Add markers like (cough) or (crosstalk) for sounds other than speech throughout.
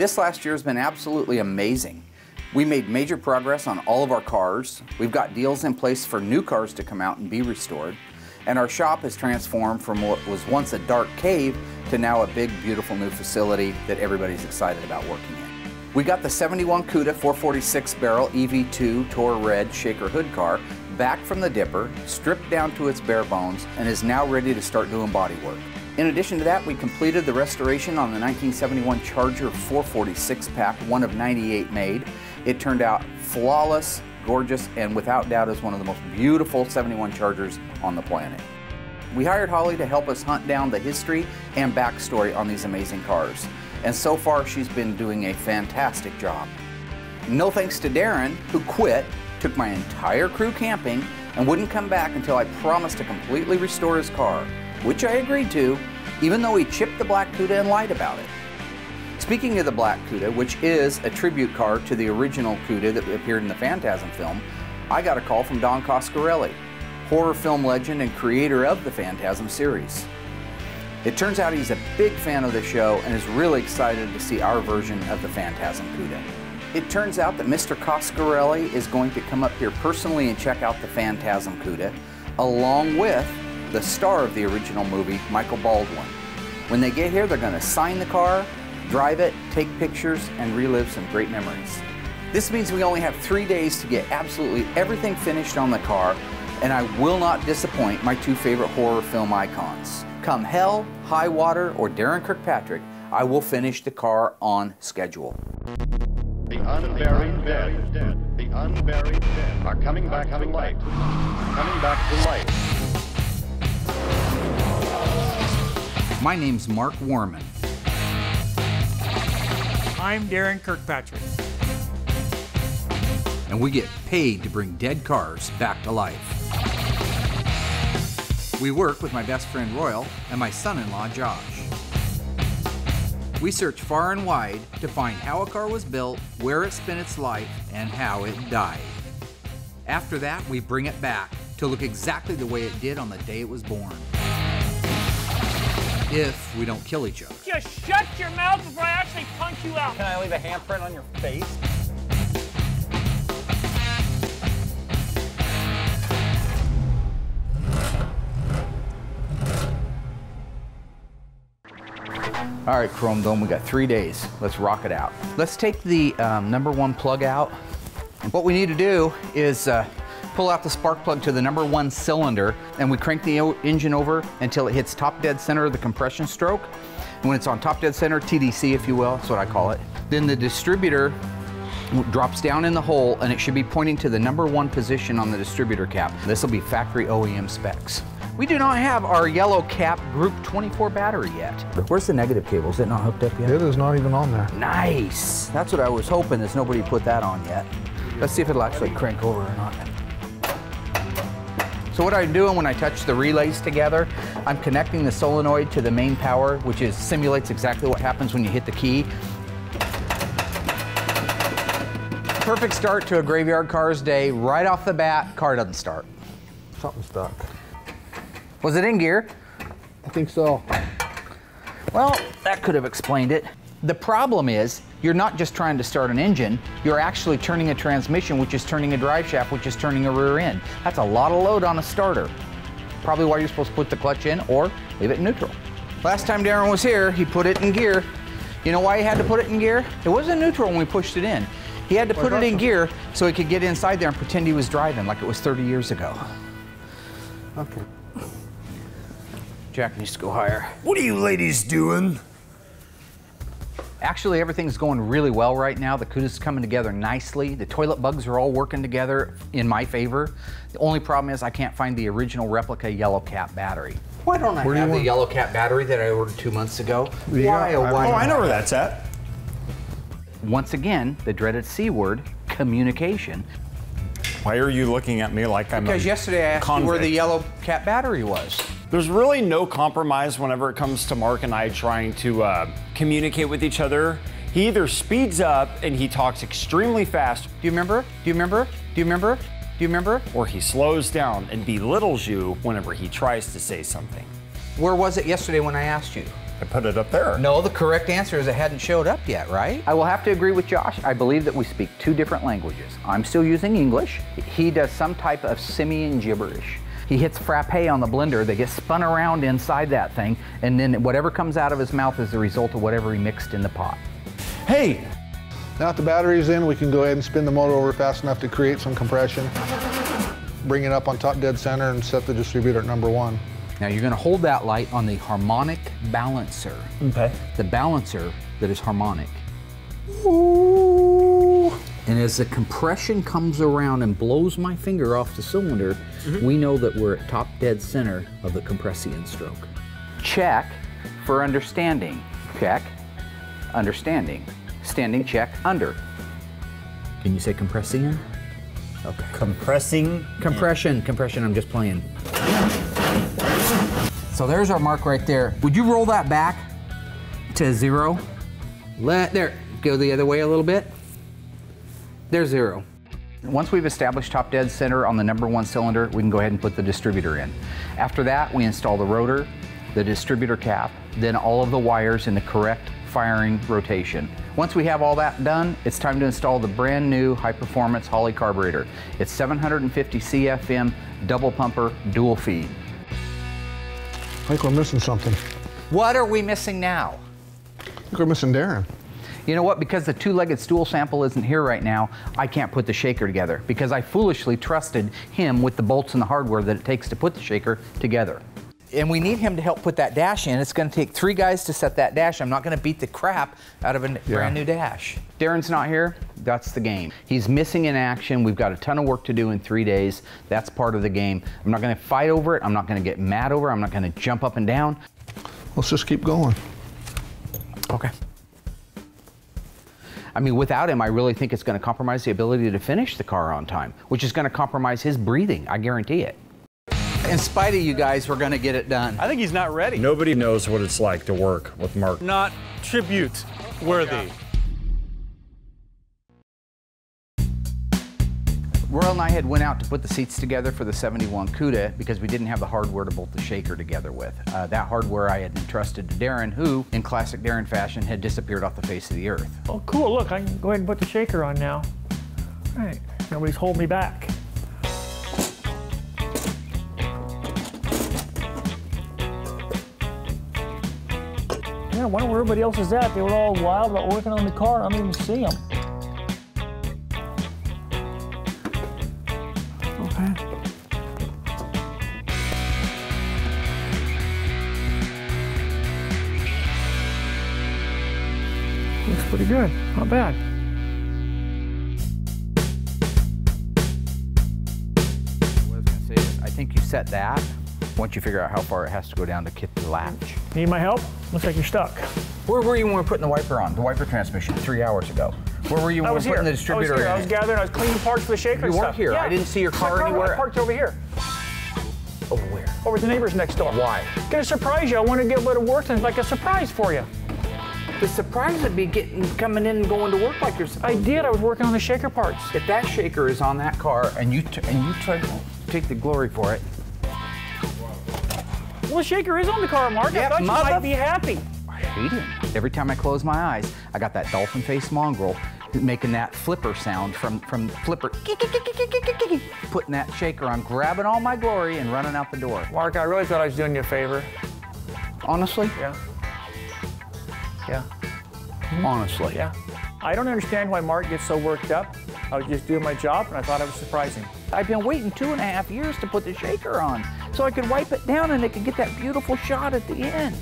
This last year has been absolutely amazing. We made major progress on all of our cars. We've got deals in place for new cars to come out and be restored. And our shop has transformed from what was once a dark cave to now a big, beautiful new facility that everybody's excited about working in. We got the 71 CUDA 446 barrel EV2 Tor Red Shaker Hood car back from the dipper, stripped down to its bare bones, and is now ready to start doing body work. In addition to that, we completed the restoration on the 1971 Charger 446 pack, one of 98 made. It turned out flawless, gorgeous, and without doubt is one of the most beautiful 71 Chargers on the planet. We hired Holly to help us hunt down the history and backstory on these amazing cars. And so far, she's been doing a fantastic job. No thanks to Darren, who quit, took my entire crew camping, and wouldn't come back until I promised to completely restore his car, which I agreed to, even though he chipped the Black Cuda and lied about it. Speaking of the Black Cuda, which is a tribute car to the original Cuda that appeared in the Phantasm film, I got a call from Don Coscarelli, horror film legend and creator of the Phantasm series. It turns out he's a big fan of the show and is really excited to see our version of the Phantasm Cuda. It turns out that Mr. Coscarelli is going to come up here personally and check out the Phantasm Cuda, along with the star of the original movie, Michael Baldwin. When they get here, they're going to sign the car, drive it, take pictures, and relive some great memories. This means we only have three days to get absolutely everything finished on the car, and I will not disappoint my two favorite horror film icons. Come hell, high water, or Darren Kirkpatrick, I will finish the car on schedule. The unburied dead, the unburied dead are coming back to coming back to life. My name's Mark Worman. I'm Darren Kirkpatrick. and we get paid to bring dead cars back to life. We work with my best friend Royal and my son in law Josh. We search far and wide to find how a car was built, where it spent its life, and how it died. After that, we bring it back to look exactly the way it did on the day it was born. If we don't kill each other. Just shut your mouth before I actually punch you out. Can I leave a handprint on your face? All right, Chrome Dome, we got three days. Let's rock it out. Let's take the um, number one plug out. And what we need to do is uh, pull out the spark plug to the number one cylinder and we crank the engine over until it hits top dead center of the compression stroke. And when it's on top dead center, TDC if you will, that's what I call it, then the distributor drops down in the hole and it should be pointing to the number one position on the distributor cap. This will be factory OEM specs. We do not have our yellow cap Group 24 battery yet. Where's the negative cable? Is it not hooked up yet? It is not even on there. Nice. That's what I was hoping is nobody put that on yet. Let's see if it'll actually crank over or not. So what I'm doing when I touch the relays together, I'm connecting the solenoid to the main power, which is simulates exactly what happens when you hit the key. Perfect start to a Graveyard Carz day. Right off the bat, car doesn't start. Something stuck. Was it in gear? I think so. Well, that could have explained it. The problem is, you're not just trying to start an engine, you're actually turning a transmission, which is turning a drive shaft, which is turning a rear end. That's a lot of load on a starter. Probably why you're supposed to put the clutch in or leave it in neutral. Last time Darren was here, he put it in gear. You know why he had to put it in gear? It wasn't neutral when we pushed it in. He had to put it in gear so he could get inside there and pretend he was driving like it was 30 years ago. Okay. Jack needs to go higher. What are you ladies doing? Actually, everything's going really well right now. The CUDA's coming together nicely. The toilet bugs are all working together in my favor. The only problem is I can't find the original replica yellow cap battery. Why don't I Where do have the want- yellow cap battery that I ordered two months ago? Yeah, why, oh, I- why Oh, I know where that's at. Once again, the dreaded C word, communication. Why are you looking at me like I'm Because a yesterday I asked you where the yellow cap battery was. There's really no compromise whenever it comes to Mark and I trying to uh, communicate with each other. He either speeds up and he talks extremely fast, Do you remember? Do you remember? Do you remember? Do you remember? or he slows down and belittles you whenever he tries to say something. Where was it yesterday when I asked you? I put it up there. No, the correct answer is it hadn't showed up yet, right? I will have to agree with Josh. I believe that we speak two different languages. I'm still using English. He does some type of simian gibberish. He hits frappe on the blender, they get spun around inside that thing, and then whatever comes out of his mouth is the result of whatever he mixed in the pot. Hey, Now that the battery's in, we can go ahead and spin the motor over fast enough to create some compression. Bring it up on top dead center and set the distributor at number one. Now you're gonna hold that light on the harmonic balancer. Okay. The balancer that is harmonic. Ooh. And as the compression comes around and blows my finger off the cylinder, mm-hmm. we know that we're at top dead center of the compression stroke. Check for understanding. Check. Understanding. Standing check under. Can you say compressing? Okay. compressing. Compression, compression, I'm just playing. So there's our mark right there. Would you roll that back to zero? Let, there, go the other way a little bit. There's zero. Once we've established top dead center on the number one cylinder, we can go ahead and put the distributor in. After that, we install the rotor, the distributor cap, then all of the wires in the correct firing rotation. Once we have all that done, it's time to install the brand new high performance Holley carburetor. It's 750 CFM double pumper dual feed. I think we're missing something. What are we missing now? I think we're missing Darren. You know what? Because the two-legged stool sample isn't here right now, I can't put the shaker together because I foolishly trusted him with the bolts and the hardware that it takes to put the shaker together. And we need him to help put that dash in. It's going to take three guys to set that dash. I'm not going to beat the crap out of a brand new dash. Darren's not here. That's the game. He's missing in action. We've got a ton of work to do in three days. That's part of the game. I'm not going to fight over it. I'm not going to get mad over it. I'm not going to jump up and down. Let's just keep going. Okay. I mean, without him, I really think it's going to compromise the ability to finish the car on time, which is going to compromise his breathing. I guarantee it. In spite of you guys, we're going to get it done. I think he's not ready. Nobody knows what it's like to work with Mark. Not tribute worthy. Royal and I had went out to put the seats together for the 71 CUDA because we didn't have the hardware to bolt the shaker together with. Uh, that hardware I had entrusted to Darren, who, in classic Darren fashion, had disappeared off the face of the earth. Oh, cool. Look, I can go ahead and put the shaker on now. All right. Nobody's holding me back. Yeah, I wonder where everybody else is at. They were all wild about working on the car. I don't even see them. Not bad. What I was going to say is, I think you set that once you figure out how far it has to go down to get the latch. Need my help? Looks like you're stuck. Where were you when we were putting the wiper on, the wiper transmission, three hours ago? Where were you when I we was were putting the I was distributor here. in? I was gathering. I was cleaning parts for the shaker. You weren't here. Yeah. I didn't see your car I anywhere. parked over here, Over where? over the neighbors next door. Why? Gonna surprise you. I want to get a of work and it's like a surprise for you. The surprise would be getting coming in and going to work like you're supposed I did. I was working on the shaker parts. If that shaker is on that car and you t- and you try to take the glory for it, Well, the shaker is on the car, Mark. Yeah, I thought you might be happy. I hate him. Every time I close my eyes, I got that dolphin face mongrel making that flipper sound from from flipper, putting that shaker on, grabbing all my glory and running out the door. Mark, I really thought I was doing you a favor. Honestly, Yeah. Yeah. honestly, Yeah. I don't understand why Mark gets so worked up. I was just doing my job, and I thought I was surprising. I've been waiting two and a half years to put the shaker on, so I could wipe it down and it could get that beautiful shot at the end.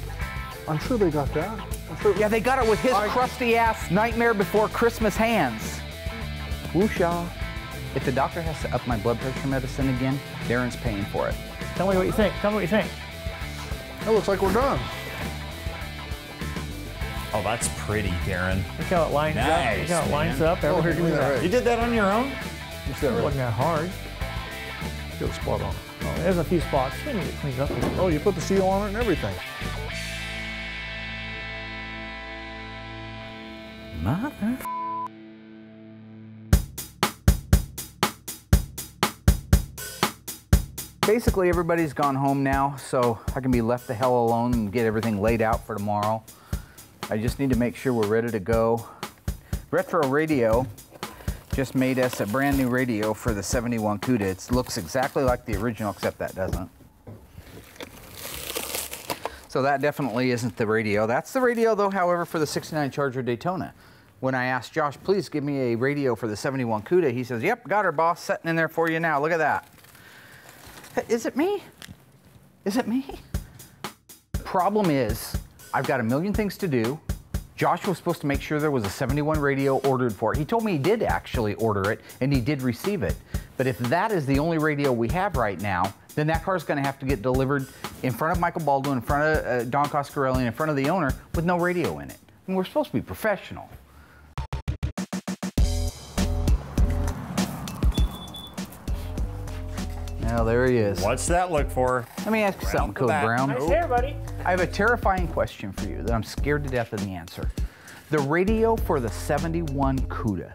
I'm sure they got that. I'm sure. Yeah, they got it with his crusty ass Nightmare Before Christmas hands. Wooshaw. If the doctor has to up my blood pressure medicine again, Darren's paying for it. Tell me what you think. Tell me what you think. It looks like we're done. Oh, that's pretty, Darren. Look how it lines up. Look how it lines man. up. Oh, here, give me that You did that on your own? It right. wasn't that hard. Get a spot on it. Oh, there's a few spots. We need to clean up. a. Oh, you put the seal on it and everything. Mother. basically everybody's gone home now, so I can be left the hell alone and get everything laid out for tomorrow. I just need to make sure we're ready to go. Retro Radio just made us a brand new radio for the 71 CUDA. It looks exactly like the original, except that doesn't. So that definitely isn't the radio. That's the radio, though, however, for the 69 Charger Daytona. When I asked Josh, please give me a radio for the 71 CUDA, he says, yep, got her, boss, setting in there for you now. Look at that. Is it me? Is it me? Problem is, I've got a million things to do. Josh was supposed to make sure there was a 71 radio ordered for it. He told me he did actually order it and he did receive it. But if that is the only radio we have right now, then that car is going to have to get delivered in front of Michael Baldwin, in front of uh, Don Coscarelli, in front of the owner with no radio in it. And we're supposed to be professional. Now there he is. What's that look for? Let me ask you something, the Code back. Brown. Nice hair, buddy. I have a terrifying question for you that I'm scared to death of the answer. The radio for the 71 CUDA,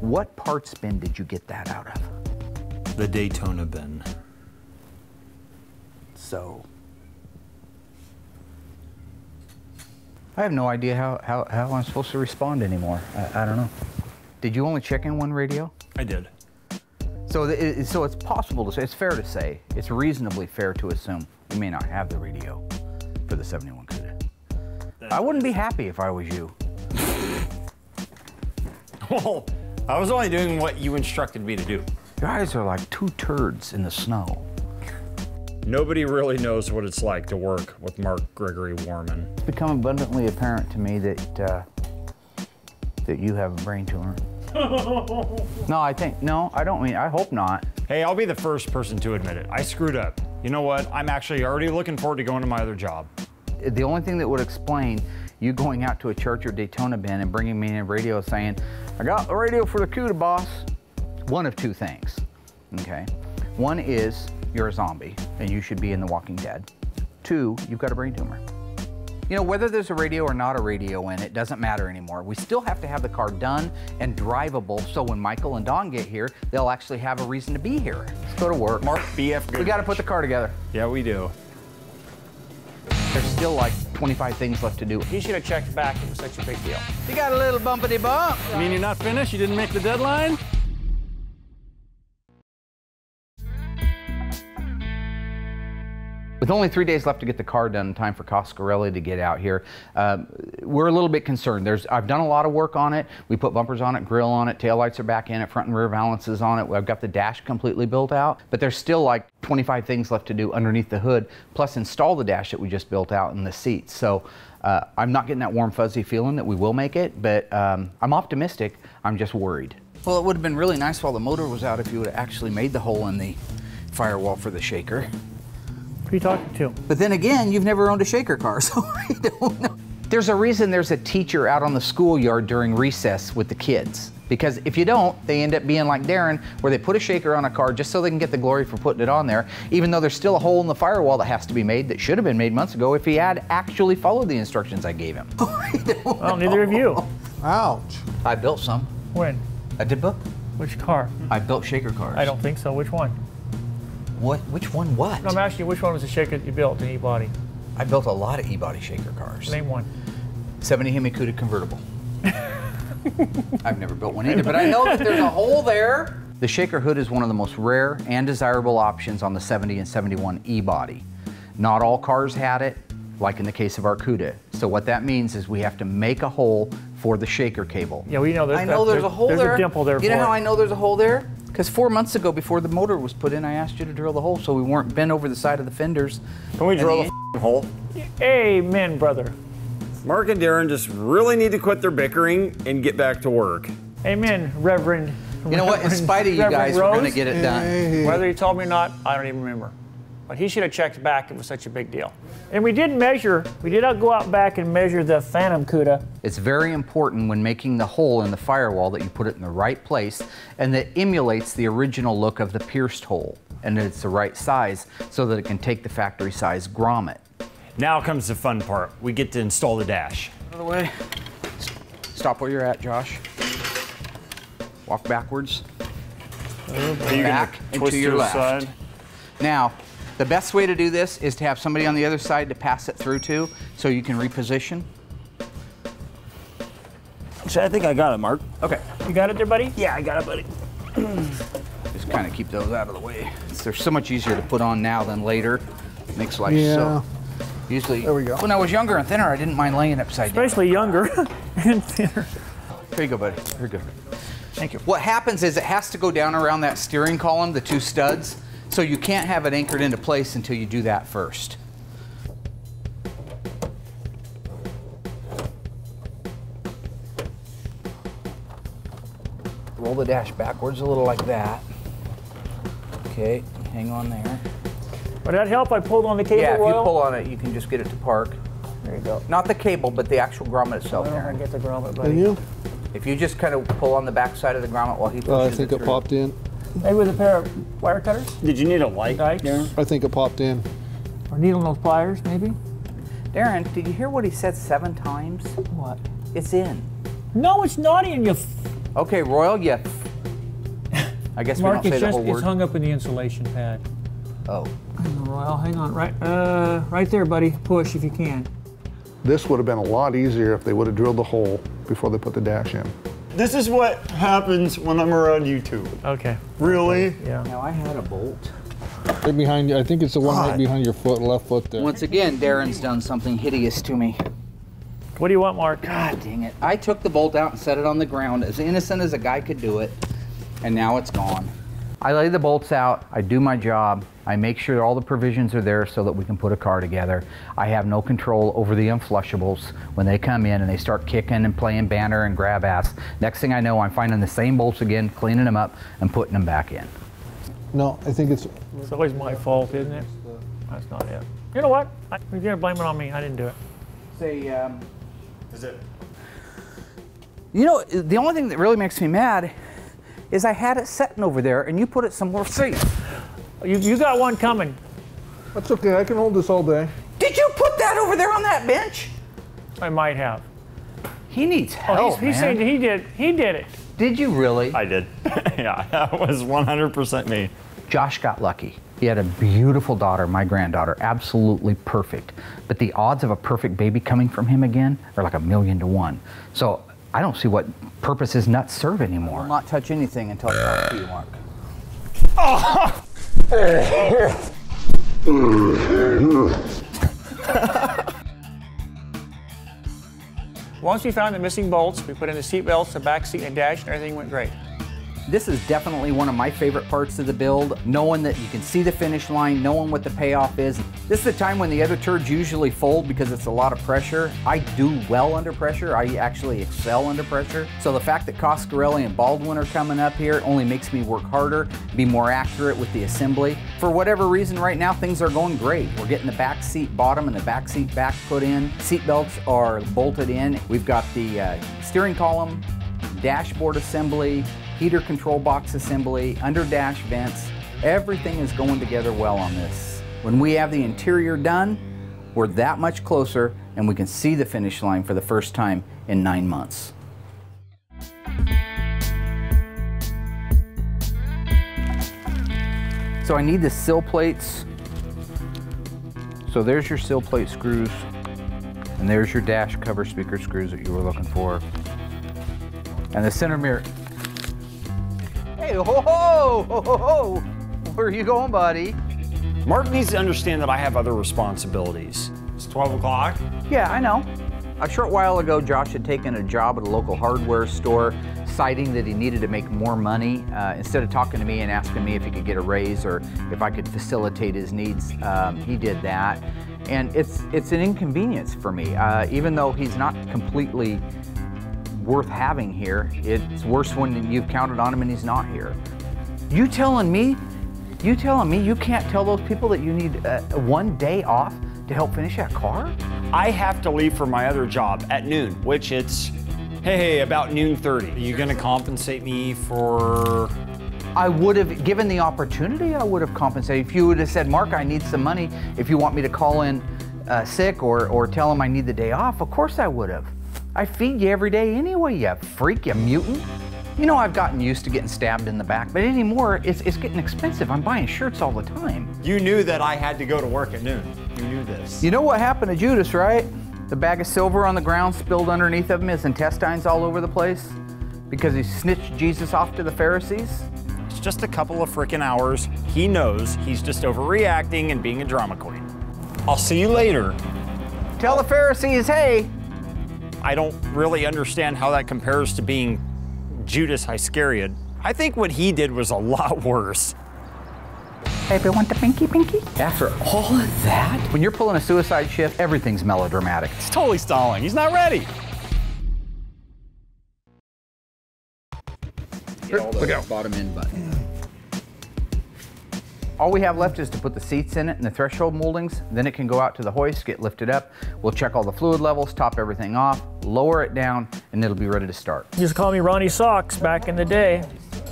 what parts bin did you get that out of? The Daytona bin. So. I have no idea how, how, how I'm supposed to respond anymore. I, I don't know. Did you only check in one radio? I did. So, it, so it's possible to say, it's fair to say, it's reasonably fair to assume we may not have the radio for the 71 CUDA. I wouldn't be happy if I was you. Well, (laughs) I was only doing what you instructed me to do. Your eyes are like two turds in the snow. Nobody really knows what it's like to work with Mark Gregory Worman. It's become abundantly apparent to me that uh, that you have a brain tumor. (laughs) no, I think no, I don't mean. I hope not. Hey, I'll be the first person to admit it. I screwed up. You know what? I'm actually already looking forward to going to my other job. The only thing that would explain you going out to a church or Daytona bin and bringing me in a radio saying, "I got the radio for the CUDA, boss," one of two things. Okay, one is you're a zombie and you should be in The Walking Dead. Two, you've got a brain tumor. You know, whether there's a radio or not a radio in it doesn't matter anymore. We still have to have the car done and drivable so when Michael and Don get here, they'll actually have a reason to be here. Let's go to work. Mark BF we got to put the car together. Yeah, we do. There's still like 25 things left to do. He should have checked back. It was such a big deal. You got a little bumpity bump. I mean, you're not finished? You didn't make the deadline? With only three days left to get the car done, in time for Coscarelli to get out here, um, we're a little bit concerned. There's, I've done a lot of work on it. We put bumpers on it, grill on it, taillights are back in it, front and rear valances on it. I've got the dash completely built out, but there's still like 25 things left to do underneath the hood, plus install the dash that we just built out in the seats. So uh, I'm not getting that warm fuzzy feeling that we will make it, but um, I'm optimistic. I'm just worried. Well, it would have been really nice while the motor was out if you would have actually made the hole in the firewall for the shaker. Who are you talking to? But then again, you've never owned a shaker car, (laughs) so I don't know. There's a reason there's a teacher out on the schoolyard during recess with the kids. Because if you don't, they end up being like Darren, where they put a shaker on a car just so they can get the glory for putting it on there, even though there's still a hole in the firewall that has to be made that should have been made months ago if he had actually followed the instructions I gave him. (laughs) Well, neither of you. Ouch. I built some. When? I did book. Which car? I built shaker cars. I don't think so. Which one? What? Which one? What? No, I'm asking you which one was the shaker that you built in E-body? I built a lot of e-body shaker cars. Name one. 70 Hemi Cuda convertible. (laughs) I've never built one either, but I know that there's a hole there. The shaker hood is one of the most rare and desirable options on the 70 and 71 e-body. Not all cars had it, like in the case of our Cuda. So what that means is we have to make a hole for the shaker cable. Yeah, well, you know, there's, I know there's a hole there's there. a dimple there You know how it. I know there's a hole there? Because four months ago, before the motor was put in, I asked you to drill the hole so we weren't bent over the side of the fenders. Can we drill the- the hole? Amen, brother. Mark and Darren just really need to quit their bickering and get back to work. Amen, Reverend. You know what? In spite of you Reverend guys, we're going to get it done. Whether you told me or not, I don't even remember. But he should have checked back. It was such a big deal. And we did measure, we did not go out back and measure the Phantasm CUDA. It's very important when making the hole in the firewall that you put it in the right place and that emulates the original look of the pierced hole and that it's the right size so that it can take the factory size grommet. Now comes the fun part. We get to install the dash. Out of the way. Stop where you're at, Josh. Walk backwards. Are you Back gonna and your left. side? Now, the best way to do this is to have somebody on the other side to pass it through to so you can reposition. I think I got it, Mark. Okay. You got it there, buddy? Yeah, I got it, buddy. (clears throat) Just kind of keep those out of the way. They're so much easier to put on now than later. Makes life Yeah. so. Usually, There we go. when I was younger and thinner, I didn't mind laying upside down. Especially younger (laughs) and thinner. Here you go, buddy. Here you go. Thank you. What happens is it has to go down around that steering column, the two studs, so you can't have it anchored into place until you do that first. Roll the dash backwards a little like that. Okay, hang on there. Would that help? I pulled on the cable Yeah, if you Royal? pull on it, you can just get it to park. There you go. Not the cable, but the actual grommet itself. I don't know how to Aaron. get the grommet, buddy. And you? If you just kind of pull on the back side of the grommet while he pushes Uh, I think it through. popped in. Maybe with a pair of wire cutters? Did you need a light, Dikes? Darren? I think it popped in. Or needle nose pliers, maybe? Darren, did you hear what he said seven times? What? It's in. No, it's not in, you f- Okay, Royal, yeah. I guess we Mark, don't say it's the just, whole it's word. hung up in the insulation pad. oh. Hang on, Royal, hang on. Right, uh, right there, buddy. Push if you can. This would have been a lot easier if they would have drilled the hole before they put the dash in. This is what happens when I'm around you two. Okay. Really? Yeah. Now I had a bolt. Right behind you. I think it's the one right behind your foot, left foot there. Once again, Darren's done something hideous to me. What do you want, Mark? God dang it. I took the bolt out and set it on the ground as innocent as a guy could do it, and now it's gone. I lay the bolts out, I do my job, I make sure all the provisions are there so that we can put a car together. I have no control over the unflushables when they come in and they start kicking and playing banner and grab ass. Next thing I know, I'm finding the same bolts again, cleaning them up, and putting them back in. No, I think it's. It's always my fault, isn't it? That's not it. You know what? I, you're gonna blame it on me. I didn't do it. Say, um, Is it? You know, the only thing that really makes me mad is I had it sitting over there and you put it somewhere safe. You, you got one coming. That's okay. I can hold this all day. Did you put that over there on that bench? I might have. He needs Oh, help, he's, he's man. saying he did. He did it. Did you really? I did. (laughs) yeah, that was 100% me. Josh got lucky. He had a beautiful daughter, my granddaughter, absolutely perfect. But the odds of a perfect baby coming from him again are like a million to one. So I don't see what purpose his nuts serve anymore. Will not touch anything until I talk to you, Mark. (laughs) Oh! (laughs) Once we found the missing bolts, we put in the seat belts, the back seat, and dash, and everything went great. This is definitely one of my favorite parts of the build, knowing that you can see the finish line, knowing what the payoff is. This is the time when the other turds usually fold because it's a lot of pressure. I do well under pressure. I actually excel under pressure. So the fact that Coscarelli and Baldwin are coming up here only makes me work harder, be more accurate with the assembly. For whatever reason right now, things are going great. We're getting the back seat bottom and the back seat back put in. Seat belts are bolted in. We've got the uh, steering column, dashboard assembly, heater control box assembly, under dash vents. Everything is going together well on this. When we have the interior done, we're that much closer and we can see the finish line for the first time in nine months. So I need the sill plates. So there's your sill plate screws and there's your dash cover speaker screws that you were looking for. And the center mirror. Hey, ho ho, ho ho ho! Where are you going, buddy? Mark needs to understand that I have other responsibilities. It's 12 o'clock. Yeah, I know. A short while ago, Josh had taken a job at a local hardware store, citing that he needed to make more money. Uh, instead of talking to me and asking me if he could get a raise or if I could facilitate his needs, um, he did that. And it's it's an inconvenience for me, uh, even though he's not completely worth having here. It's worse when you've counted on him and he's not here. You telling me, you telling me you can't tell those people that you need uh, one day off to help finish that car? I have to leave for my other job at noon, which it's, hey, about noon 30. Are you going to compensate me for. I would have, given the opportunity, I would have compensated. If you would have said, Mark, I need some money. If you want me to call in uh, sick or, or tell him I need the day off, of course I would have. I feed you every day anyway, you freak, you mutant. You know, I've gotten used to getting stabbed in the back, but anymore, it's, it's getting expensive. I'm buying shirts all the time. You knew that I had to go to work at noon. You knew this. You know what happened to Judas, right? The bag of silver on the ground spilled underneath of him, his intestines all over the place because he snitched Jesus off to the Pharisees. It's just a couple of freaking hours. He knows he's just overreacting and being a drama queen. I'll see you later. Tell the Pharisees, hey, I don't really understand how that compares to being Judas Iscariot. I think what he did was a (laughs) lot worse. Baby, want the pinky pinky? After all of that? When you're pulling a suicide shift, everything's melodramatic. He's totally stalling. He's not ready. Look out. Bottom end button. All we have left is to put the seats in it and the threshold moldings. Then it can go out to the hoist, get lifted up. We'll check all the fluid levels, top everything off, lower it down, and it'll be ready to start. Used to call me Ronnie Sox back in the day.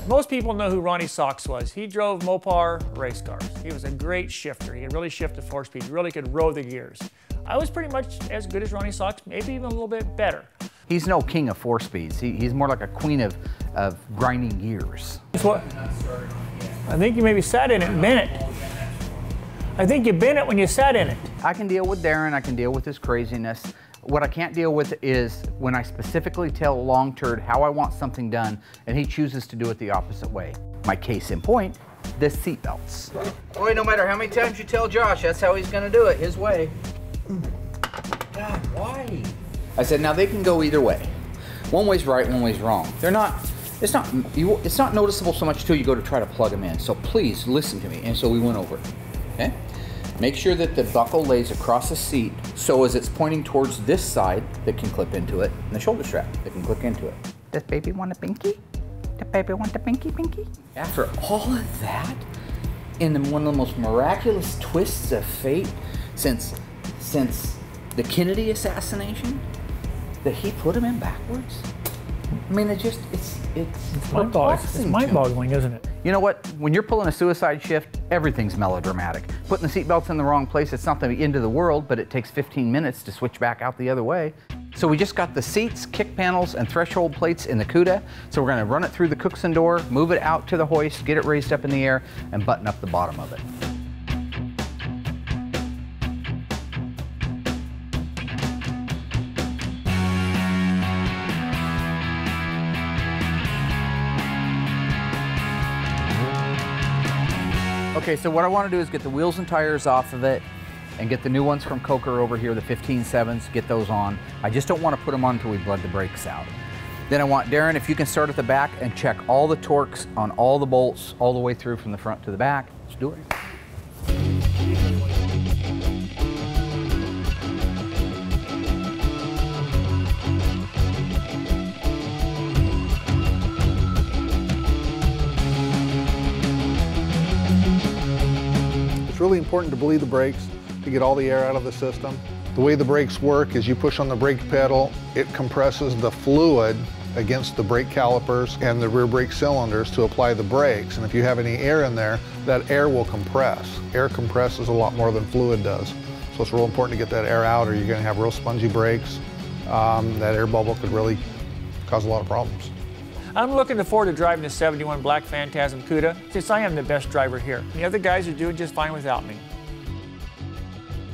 Most people know who Ronnie Sox was. He drove Mopar race cars. He was a great shifter. He could really shift four speed, really could row the gears. I was pretty much as good as Ronnie Sox, maybe even a little bit better. He's no king of four speeds. He, he's more like a queen of, of grinding gears. That's what I think you maybe sat in it and bent it. I think you bent it when you sat in it. I can deal with Darren, I can deal with his craziness. What I can't deal with is when I specifically tell Long Turd how I want something done and he chooses to do it the opposite way. My case in point, the seatbelts. Boy, no matter how many times you tell Josh, that's how he's gonna do it, his way. God, why? I said, now they can go either way. One way's right, one way's wrong. They're not, it's not, you, it's not noticeable so much till you go to try to plug them in. So please listen to me. And so we went over okay? Make sure that the buckle lays across the seat so as it's pointing towards this side that can clip into it and the shoulder strap that can click into it. Does baby want a pinky? Does baby want a pinky pinky? After all of that, in one of the most miraculous twists of fate since since the Kennedy assassination, that he put him in backwards. I mean, it just it's it's, It's mind-boggling, it's mind-boggling, isn't it? You know what? When you're pulling a suicide shift, everything's melodramatic. Putting the seatbelts in the wrong place, it's not the end of the world, but it takes 15 minutes to switch back out the other way. So we just got the seats, kick panels, and threshold plates in the CUDA. So we're gonna run it through the Cookson door, move it out to the hoist, get it raised up in the air, and button up the bottom of it. Okay, so what I want to do is get the wheels and tires off of it and get the new ones from Coker over here, the 15.7s, get those on. I just don't want to put them on until we blood the brakes out. Then I want Darren, if you can start at the back and check all the torques on all the bolts all the way through from the front to the back. Let's do it. Really important to bleed the brakes to get all the air out of the system. The way the brakes work is you push on the brake pedal, it compresses the fluid against the brake calipers and the rear brake cylinders to apply the brakes. And if you have any air in there, that air will compress. Air compresses a lot more than fluid does. So it's real important to get that air out or you're gonna have real spongy brakes. Um, that air bubble could really cause a lot of problems. I'm looking forward to driving the 71 Black Phantasm CUDA since I am the best driver here. The other guys are doing just fine without me.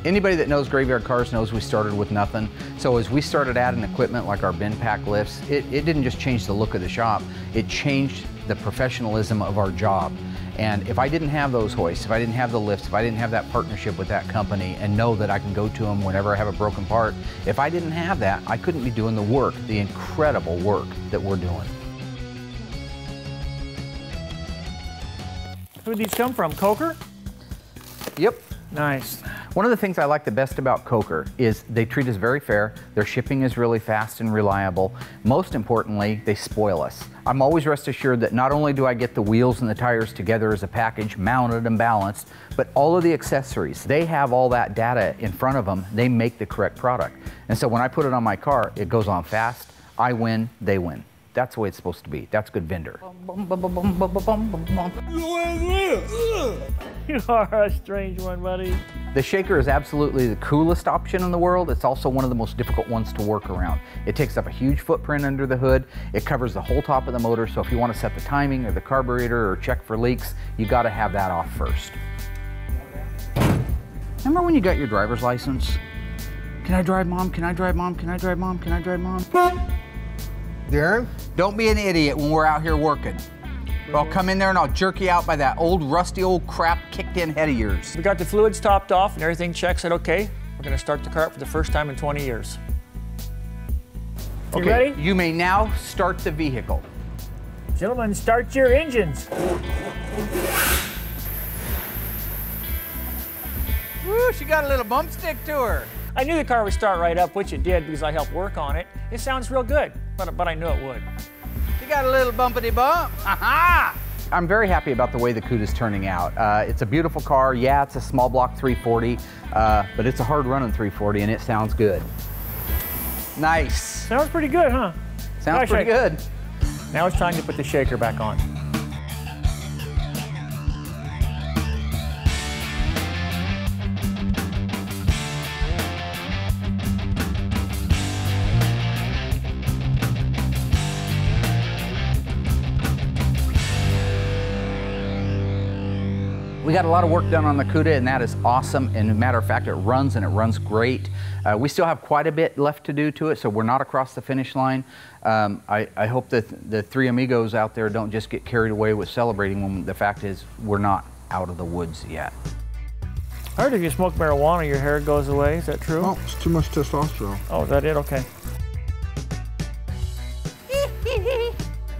Anybody that knows Graveyard Carz knows we started with nothing. So as we started adding equipment like our BendPak lifts, it, it didn't just change the look of the shop, it changed the professionalism of our job. And if I didn't have those hoists, if I didn't have the lifts, if I didn't have that partnership with that company and know that I can go to them whenever I have a broken part, if I didn't have that, I couldn't be doing the work, the incredible work that we're doing. Who'd these come from? Coker? Yep. Nice. One of the things I like the best about Coker is they treat us very fair. Their shipping is really fast and reliable. Most importantly, they spoil us. I'm always rest assured that not only do I get the wheels and the tires together as a package, mounted and balanced, but all of the accessories, they have all that data in front of them. They make the correct product. And so when I put it on my car, it goes on fast. I win, they win. That's the way it's supposed to be. That's good vendor. You are a strange one, buddy. The shaker is absolutely the coolest option in the world. It's also one of the most difficult ones to work around. It takes up a huge footprint under the hood. It covers the whole top of the motor, so if you want to set the timing or the carburetor or check for leaks, you got to have that off first. Remember when you got your driver's license? Can I drive mom? Can I drive mom? Can I drive mom? Can I drive mom? Darren? Don't be an idiot when we're out here working. Or I'll come in there and I'll jerk you out by that old rusty old crap kicked in head of yours. We got the fluids topped off and everything checks out okay. We're gonna start the car up for the first time in 20 years. You ready? You may now start the vehicle. Gentlemen, start your engines. Woo, she got a little bump stick to her. I knew the car would start right up, which it did because I helped work on it. It sounds real good, but, but I knew it would. You got a little bumpity bump. Ha I'm very happy about the way the Cuda's turning out. Uh, it's a beautiful car. Yeah, it's a small block 340, uh, but it's a hard running 340 and it sounds good. Nice. Sounds pretty good, huh? Sounds Gosh, pretty good. Now it's time to put the shaker back on. We got a lot of work done on the CUDA, and that is awesome. And a matter of fact, it runs and it runs great. Uh, we still have quite a bit left to do to it, so we're not across the finish line. Um, I, I hope that the three amigos out there don't just get carried away with celebrating when the fact is we're not out of the woods yet. I heard if you smoke marijuana, your hair goes away. Is that true? Oh, it's too much testosterone. Oh, is that it? Okay.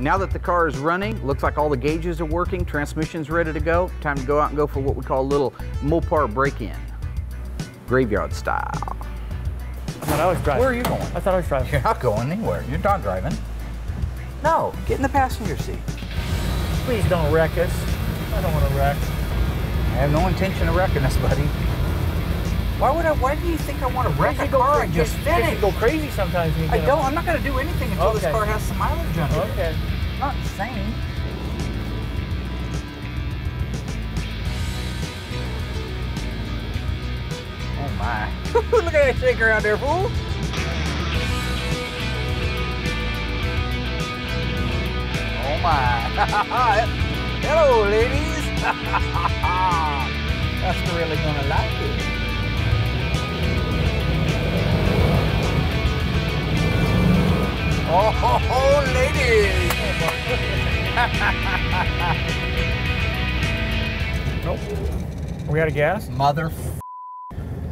Now that the car is running, looks like all the gauges are working, transmission's ready to go. Time to go out and go for what we call a little Mopar break-in, graveyard style. I thought I was driving. Where are you going? I thought I was driving. You're not going anywhere. You're not driving. No, get in the passenger seat. Please don't wreck us. I don't want to wreck. I have no intention of wrecking us, buddy. Why would I? Why do you think I want to wreck a go car I just you go crazy sometimes. When you I don't. up. I'm not going to do anything until this car has some mileage on it. Okay. I'm not insane. Oh my! (laughs) Look at that shaker out there, fool! Oh my! (laughs) Hello, ladies! (laughs) That's really gonna like it. Oh, ho, ho, ladies! (laughs) Nope. We out of gas? Mother.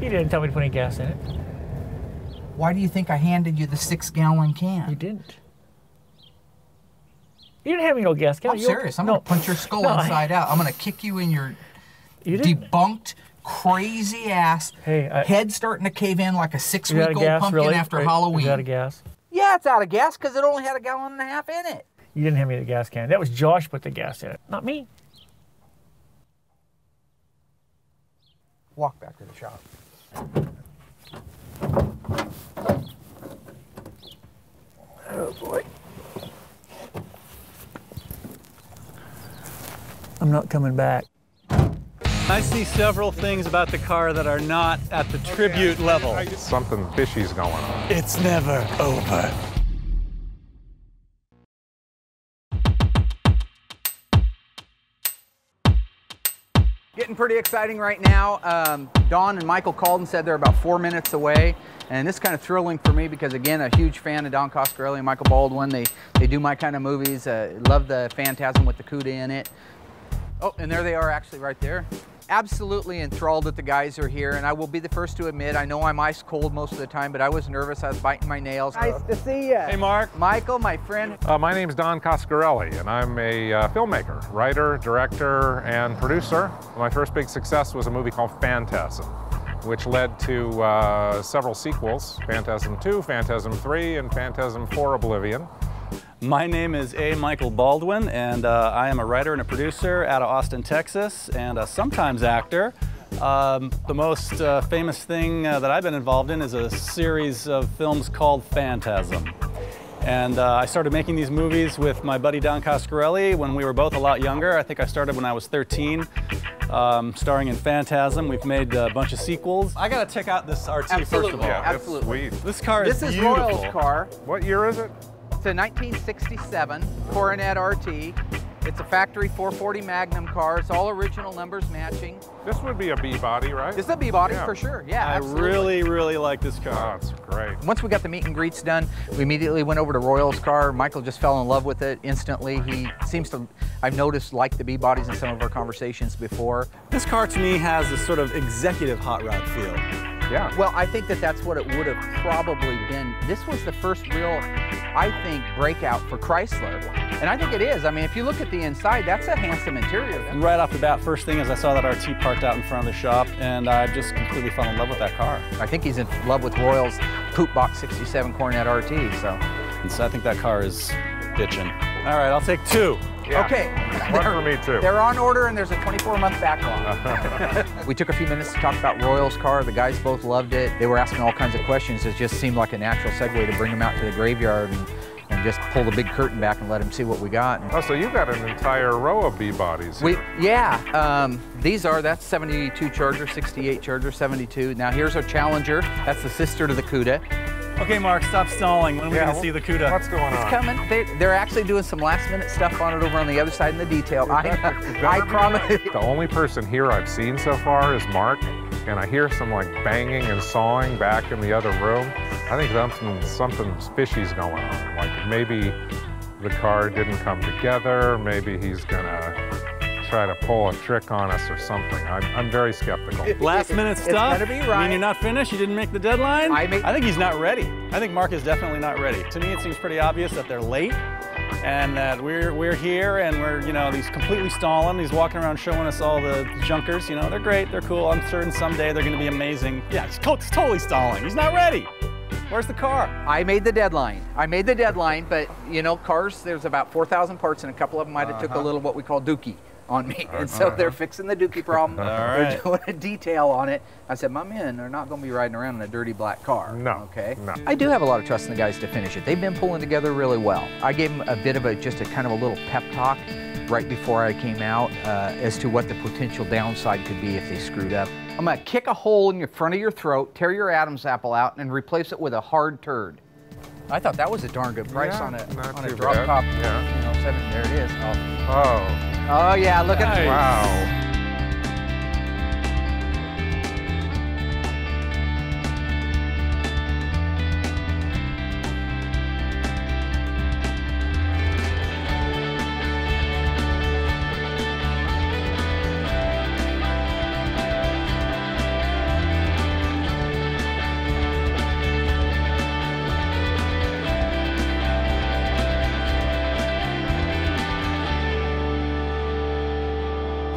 He didn't tell me to put any gas in it. Why do you think I handed you the six gallon can? You didn't. You didn't have any no gas can. I'm You- serious. I'm no. gonna punch your skull No, I- inside out. I'm gonna kick you in your You debunked, crazy ass Hey, I- head starting to cave in like a six week old gas, pumpkin really? after Halloween. You out of gas? Yeah, it's out of gas because it only had a gallon and a half in it. You didn't hand me the gas can. That was Josh put the gas in it, not me. Walk back to the shop. Oh boy. I'm not coming back. I see several things about the car that are not at the tribute level. Something fishy's going on. It's never over. Getting pretty exciting right now. Um, Don and Michael Calden said they're about four minutes away. And this is kind of thrilling for me because, again, a huge fan of Don Coscarelli and Michael Baldwin. They, they do my kind of movies. Uh, love the Phantasm with the CUDA in it. Oh, and there they are actually right there. Absolutely enthralled that the guys are here, and I will be the first to admit, I know I'm ice cold most of the time, but I was nervous. I was biting my nails. Nice to see you. Hey, Mark. Michael, my friend. Uh, my name's Don Coscarelli, and I'm a uh, filmmaker, writer, director, and producer. My first big success was a movie called Phantasm, which led to uh, several sequels Phantasm 2, Phantasm 3, and Phantasm 4 Oblivion. My name is A. Michael Baldwin, and uh, I am a writer and a producer out of Austin, Texas, and a sometimes actor. Um, the most uh, famous thing uh, that I've been involved in is a series of films called Phantasm. And uh, I started making these movies with my buddy Don Coscarelli when we were both a lot younger. I think I started when I was 13, um, starring in Phantasm. We've made a bunch of sequels. I gotta check out this RT first of Absolutely. all. Yeah, Absolutely. sweet. This car is This is beautiful. Royal's car. What year is it? It's a 1967 Coronet RT. It's a factory 440 Magnum car. It's all original numbers matching. This would be a B body, right? This is a B body Yeah. for sure. Yeah, I absolutely. really, really like this Oh, car. it's great. Once we got the meet and greets done, we immediately went over to Royal's car. Michael just fell in love with it instantly. He seems to, I've noticed, like the B bodies in some of our conversations before. This car to me has this sort of executive hot rod feel. Yeah. Well, I think that that's what it would have probably been. This was the first real, I think, breakout for Chrysler. And I think it is. I mean, if you look at the inside, that's a handsome interior. Right off the bat, first thing is I saw that RT parked out in front of the shop, and I just completely fell in love with that car. I think he's in love with Royal's Coupe Box 67 Coronet RT, so. And so I think that car is bitching. All right, I'll take two. Yeah. Okay. One for me too. They're on order and there's a 24 month backlog. (laughs) we took a few minutes to talk about Royal's car. The guys both loved it. They were asking all kinds of questions. It just seemed like a natural segue to bring them out to the graveyard and, and just pull the big curtain back and let them see what we got. And Oh, so you got an entire row of B bodies. we, yeah, um, these are, that's 72 Charger, 68 Charger, 72. Now here's our Challenger. That's the sister to the Cuda. Okay, Mark, stop stalling. When are we Yeah, going to see the CUDA? What's going on? It's coming. They, they're actually doing some last minute stuff on it over on the other side in the detail. I, I promise. The only person here I've seen so far is Mark, and I hear some like banging and sawing back in the other room. I think something something fishy's going on. Like maybe the car didn't come together. Maybe he's gonna try to pull a trick on us or something. I'm, I'm very skeptical. Last minute It's stuff? gonna be I right. mean, you're not finished? You didn't make the deadline? I made- think he's not ready. I think Mark is definitely not ready. To me, it seems pretty obvious that they're late and that we're, we're here and we're, you know, he's completely stalling. He's walking around showing us all the junkers. You know, they're great, they're cool. I'm certain someday they're going to be amazing. Yeah, he's he's totally stalling. He's not ready. Where's the car? I made the deadline. I made the deadline, but you know, cars, there's about 4,000 parts, and a couple of them might have took a uh-huh. little what we call dookie on me. And so they're fixing the dookie problem. (laughs) They're doing a detail on it. I said, my men, they're not going to be riding around in a dirty black car. No, Okay. no. I do have a lot of trust in the guys to finish it. They've been pulling together really well. I gave them a bit of a, just a kind of a little pep talk right before I came out uh, as to what the potential downside could be if they screwed up. I'm gonna kick a hole in your front of your throat, tear your Adam's apple out, and replace it with a hard turd. I thought that was a darn good price Yeah, on a on a drop bad. top. Yeah. You know, seven. There it is. Oh, Oh, oh yeah, look at wow.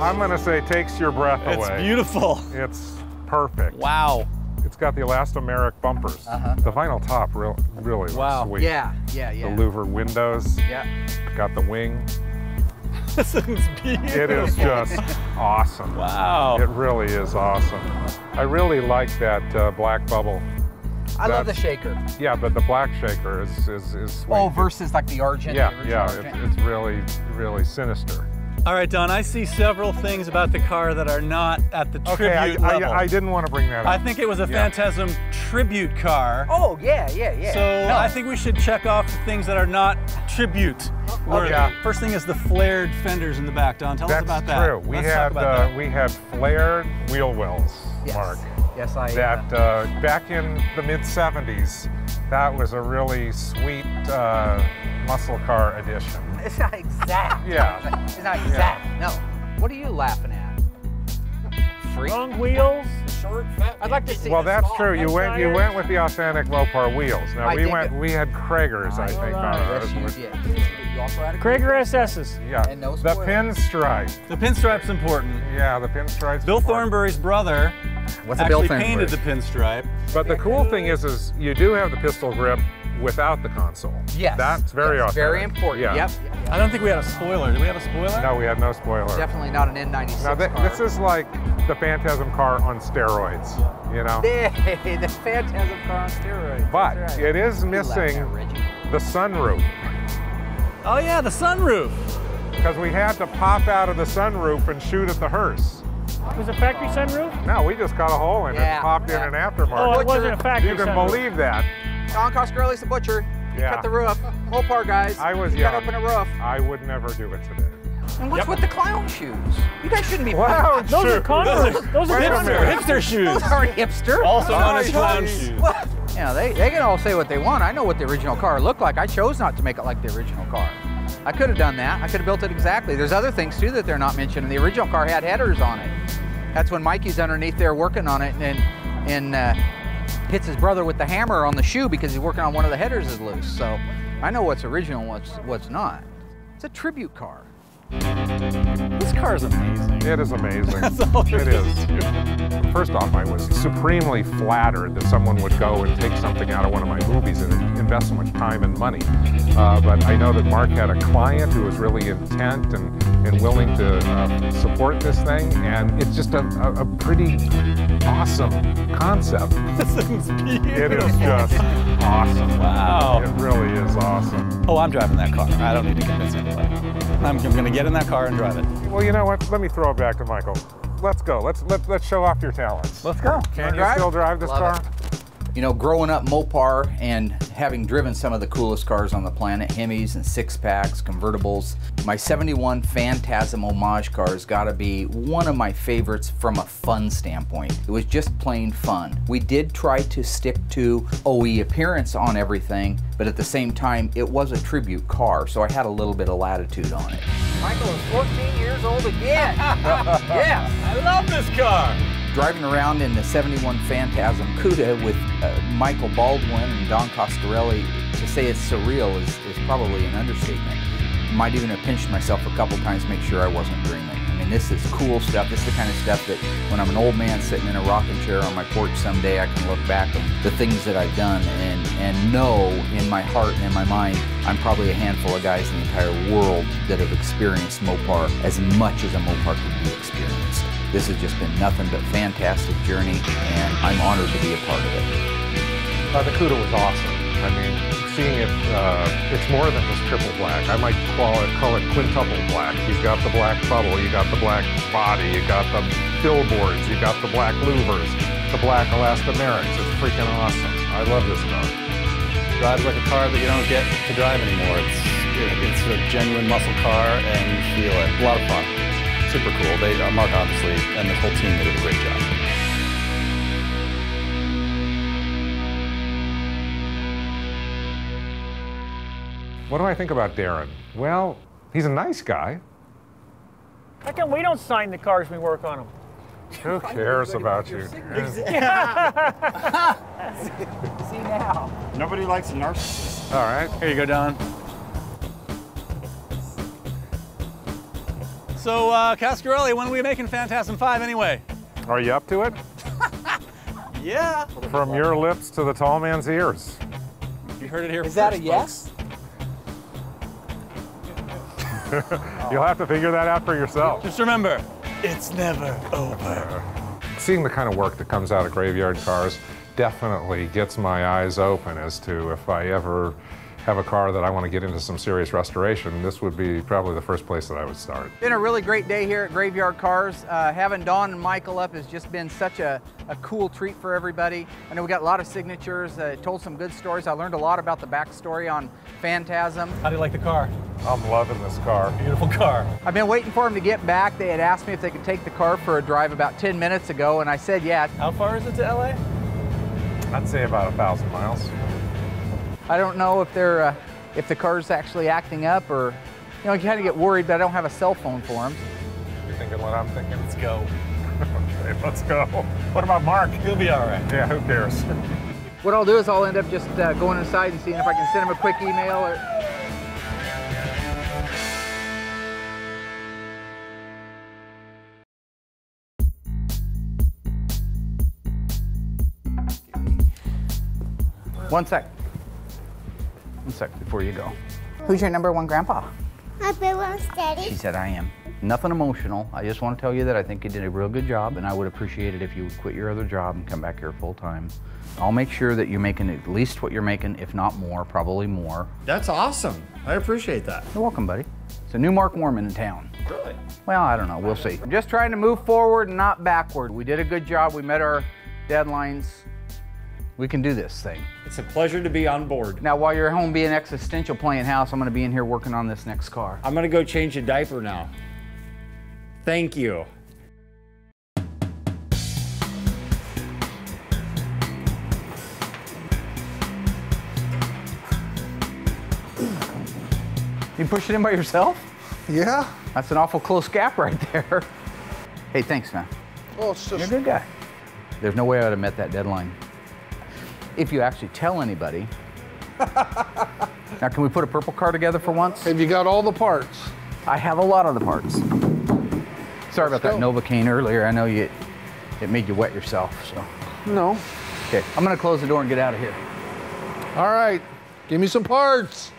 I'm gonna say takes your breath It's away. It's beautiful. It's perfect. Wow. It's got the elastomeric bumpers. Uh-huh. The vinyl top real, really looks Wow. sweet. Yeah, yeah, yeah. The louver windows, Yeah. got the wing. (laughs) This thing's beautiful. It is just awesome. Wow. It really is awesome. I really like that uh, black bubble. I love the shaker. Yeah, but the black shaker is is, is sweet. Oh, versus like the Argent. yeah, the yeah, Argent. it, it's really really sinister. All right, Don, I see several things about the car that are not at the Okay, I, tribute level. I, I didn't want to bring that up. I think it was a Yeah. Phantasm tribute car. Oh yeah, yeah, yeah. So No. I think we should check off the things that are not tribute. worthy. yeah. First thing is the flared fenders in the back. Don, tell That's us about that. That's true. We Let's had uh, that. we had flared wheel wells, yes. Mark. Yes, I. That uh, back in the mid 70s, that was a really sweet uh, muscle car edition. (laughs) It's not exact. Yeah. It's not exact. No. What are you laughing at? Freak. Long wheels. Short, fat. I'd like to see. Well, that's small true. You head went you tires. went with the authentic Mopar wheels. Now I we went go- we had Cragars, I All think, right. on ours. Yes, you did. You also had a Cragar SS's. Yeah. And no the spoilers. pinstripe. the pinstripe's important. Yeah, the pinstripes. Bill are- Thornberry's brother What's a Bill actually Thornberry? painted the pinstripe. But the cool thing is, is you do have the pistol grip without the console. Yes. That's very yes, authentic. Very important. Yeah. Yep. I don't think we had a spoiler. Did we have a spoiler? No, we had no spoiler. Definitely not an N96 Now th- car. this is like the Phantasm car on steroids, you know. Hey, (laughs) the Phantasm car on steroids. But right. it is missing the sunroof Oh yeah, the sunroof. because we had to pop out of the sunroof and shoot at the hearse. It was a factory sunroof? No, we just cut a hole in it Yeah, and popped yeah. in an aftermarket. Oh, aftermarket. it wasn't a factory you can sunroof. believe that. Don Coscarelli's the butcher. He Yeah. cut the roof. Whole Mopar guys. I was he cut young. open a roof. I would never do it today. And what's with the clown shoes? You guys shouldn't be. Wow, Those are Converse. Those are Wait a Converse. minute. Hipster shoes. Those aren't hipster. Also known as clown shoes. Well, you know, they, they can all say what they want. I know what the original car looked like. I chose not to make it like the original car. I could have done that. I could have built it exactly. There's other things too that they're not mentioning. The original car had headers on it. That's when Mikey's underneath there working on it and and uh, hits his brother with the hammer on the shoe because he's working on one of the headers is loose. So I know what's original and what's what's not. It's a tribute car. This car is amazing. It is amazing. (laughs) That's all there it is. First off, I was supremely flattered that someone would go and take something out of one of my movies and invest so much time and money. Uh, but I know that Mark had a client who was really intent and, and willing to uh, support this thing, and it's just a, a, a pretty awesome concept. (laughs) This thing's beautiful. It is just awesome. Wow. It really is awesome. Oh, I'm driving that car. I don't need to convince anybody. I'm, I'm going to get in that car and drive it. Well, you know what? Let me throw it back to Michael. Let's go. Let's let, let's show off your talents. Let's go. Can you drive? still drive this Love car? it. You know, growing up Mopar and having driven some of the coolest cars on the planet, Hemis and six packs, convertibles, my 71 Phantasm homage car has got to be one of my favorites from a fun standpoint. It was just plain fun. We did try to stick to OE appearance on everything, but at the same time, it was a tribute car, so I had a little bit of latitude on it. Michael is 14 years old again. (laughs) yeah. I love this car. Driving around in the 71 Phantasm Cuda with uh, Michael Baldwin and Don Coscarelli, to say it's surreal is, is probably an understatement. Might even have pinched myself a couple times to make sure I wasn't dreaming. This is cool stuff. This is the kind of stuff that when I'm an old man sitting in a rocking chair on my porch someday, I can look back at the things that I've done and, and know in my heart and in my mind, I'm probably a handful of guys in the entire world that have experienced Mopar as much as a Mopar can be experienced. This has just been nothing but fantastic journey, and I'm honored to be a part of it. Uh, the CUDA was awesome. I mean, seeing it, uh, it's more than just triple black. I might call it, call it quintuple black. You've got the black bubble, you got the black body, you got the billboards, you got the black louvers, the black elastomerics. It's freaking awesome. I love this car. Drives like a car that you don't get to drive anymore. It's it's a genuine muscle car, and you feel it. A lot of fun. Super cool. They Mark obviously and the whole team did a great job. What do I think about Darren? Well, he's a nice guy. How come we don't sign the cars we work on them? Who cares about you? (laughs) (laughs) See now. Nobody likes a narcissist. All right. Here you go, Don. So, uh, Coscarelli, when are we making Phantasm 5 anyway? Are you up to it? (laughs) Yeah. From your lips to the tall man's ears. You heard it here Is that a first, yes? (laughs) You'll have to figure that out for yourself. Just remember, it's never over. Seeing the kind of work that comes out of Graveyard Carz definitely gets my eyes open as to if I ever have a car that I want to get into some serious restoration, this would be probably the first place that I would start. Been a really great day here at Graveyard Carz. Uh, having Don and Michael up has just been such a, a cool treat for everybody. I know we got a lot of signatures, uh, told some good stories. I learned a lot about the backstory on Phantasm. How do you like the car? I'm loving this car. Beautiful car. I've been waiting for them to get back. They had asked me if they could take the car for a drive about 10 minutes ago, and I said yeah. How far is it to LA? I'd say about a thousand miles. I don't know if they're uh, if the car's actually acting up or, you know, you kind of get worried, but I don't have a cell phone for him. You're thinking what I'm thinking? Let's go. (laughs) Okay, let's go. What about Mark? He'll be all right. Yeah, who cares? (laughs) What I'll do is I'll end up just uh, going inside and seeing if I can send him a quick email or. One sec. One sec before you go. Who's your number one grandpa? My big one's She said, I am. Nothing emotional. I just want to tell you that I think you did a real good job, and I would appreciate it if you would quit your other job and come back here full time. I'll make sure that you're making at least what you're making, if not more, probably more. That's awesome. I appreciate that. You're welcome, buddy. It's a new Mark Worman in town. Really? Well, I don't know. We'll see. I'm just trying to move forward and not backward. We did a good job. We met our deadlines. We can do this thing. It's a pleasure to be on board. Now, while you're home being existential playing house, I'm going to be in here working on this next car. I'm gonna go change a diaper now. Thank you. You push it in by yourself? Yeah? That's an awful close gap right there. Hey, thanks, man. Oh, it's You're a good guy. There's no way I would have met that deadline. If you actually tell anybody. now, can we put a purple car together for once? have you got all the parts? I have a lot of the parts. Sorry about that go. Novocaine earlier. I know you, it made you wet yourself. So, No. okay, I'm gonna close the door and get out of here. All right, give me some parts.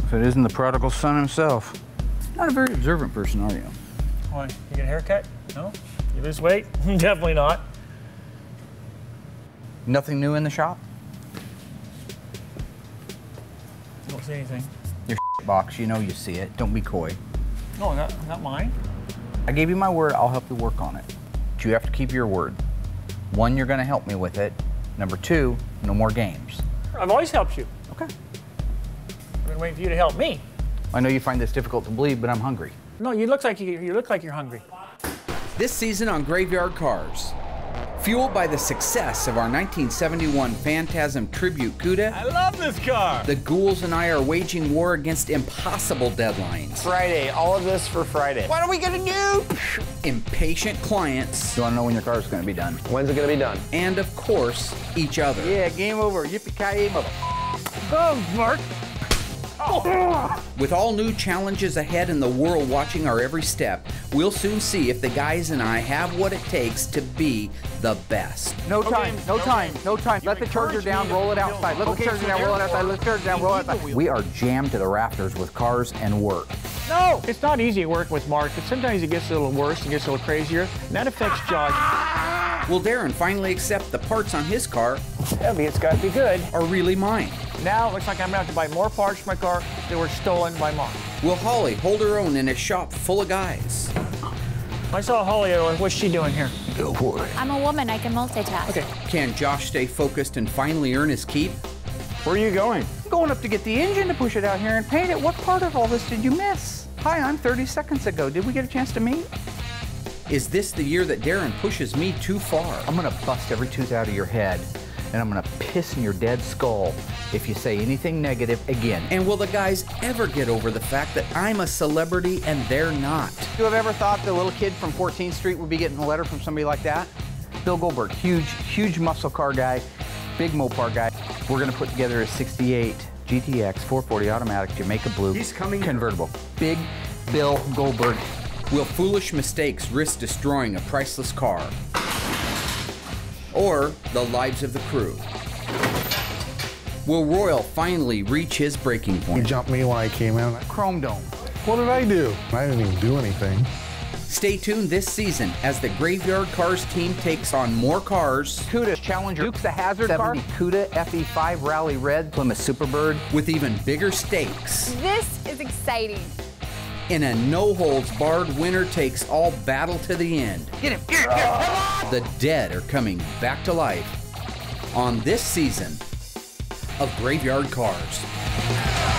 If it isn't the prodigal son himself, not a very observant person, are you? Why? You get a haircut? No? You lose weight? (laughs) Definitely not. Nothing new in the shop. Don't see anything. Your (laughs) box, you know you see it. Don't be coy. No, not, not mine. I gave you my word. I'll help you work on it. But you have to keep your word. One, you're gonna help me with it. Number two, no more games. I've always helped you. Okay. I've been waiting for you to help me. I know you find this difficult to believe, but I'm hungry. No, you look like you, you look like you're hungry. This season on Graveyard Carz, fueled by the success of our 1971 Phantasm Tribute Cuda, I love this car. the ghouls and I are waging war against impossible deadlines. Friday, all of this for Friday. What are we gonna do? Impatient clients. You wanna know when your car is gonna be done? When's it gonna be done? And of course, each other. Yeah, game over. Yippee-ki-yay, mother. Oh, Mark. With all new challenges ahead and the world watching our every step, we'll soon see if the guys and I have what it takes to be the best. No time, no time, no time. Let the charger down, roll it outside. Let the charger down, roll it outside. Let the charger down, roll it outside. We are jammed to the rafters with cars and work. No! It's not easy working with Mark, but sometimes it gets a little worse, it gets a little crazier, and that affects Josh. Will Darren finally accept the parts on his car Heavy, it's got to be good. are really mine? Now it looks like I'm gonna have to buy more parts for my car that were stolen by Mark. Will Holly hold her own in a shop full of guys? I saw Holly, uh, what's she doing here? Go for it. I'm a woman, I can multitask. Okay. Can Josh stay focused and finally earn his keep? Where are you going? I'm going up to get the engine to push it out here and paint it. What part of all this did you miss? Hi, I'm 30 seconds ago. Did we get a chance to meet? Is this the year that Darren pushes me too far? I'm gonna bust every tooth out of your head, and I'm gonna piss in your dead skull if you say anything negative again. And will the guys ever get over the fact that I'm a celebrity and they're not? You have ever thought the little kid from 14th Street would be getting a letter from somebody like that? Bill Goldberg, huge, huge muscle car guy, big Mopar guy. We're gonna put together a 68 GTX 440 automatic Jamaica Blue He's coming. convertible. Big Bill Goldberg. Will foolish mistakes risk destroying a priceless car? Or the lives of the crew? Will Royal finally reach his breaking point? He jumped me when I came in. Chrome Dome. What did I do? I didn't even do anything. Stay tuned this season as the Graveyard Carz team takes on more cars. CUDA Challenger Dukes the Hazard 70 CUDA FE5 Rally Red Plymouth Superbird with even bigger stakes. This is exciting. In a no-holds-barred winner takes all battle to the end. Get him! Get him! The dead are coming back to life on this season of Graveyard Carz.